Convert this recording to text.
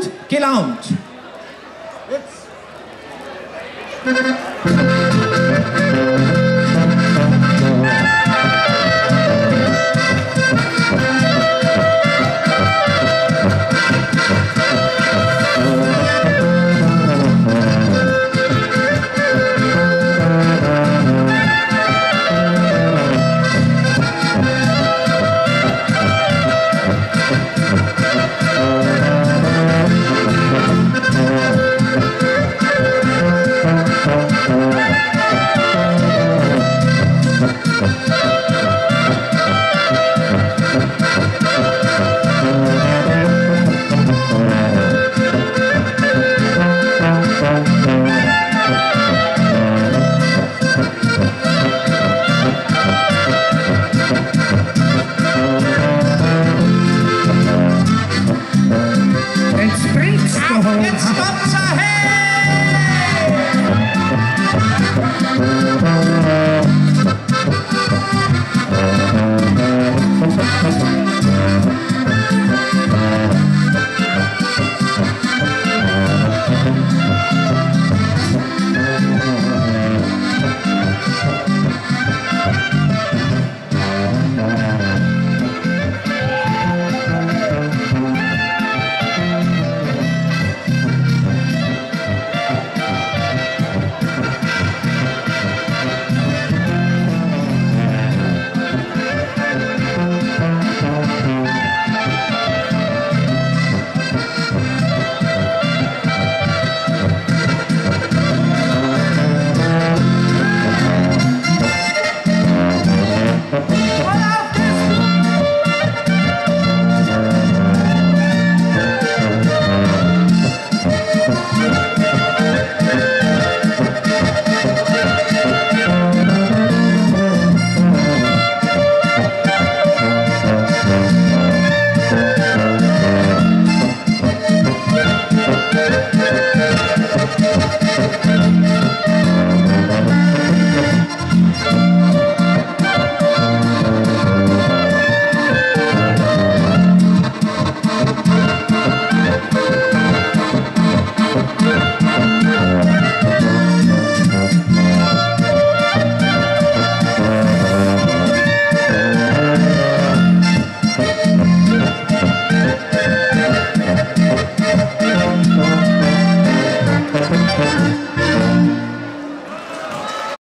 gut gelaunt. Jetzt. 一番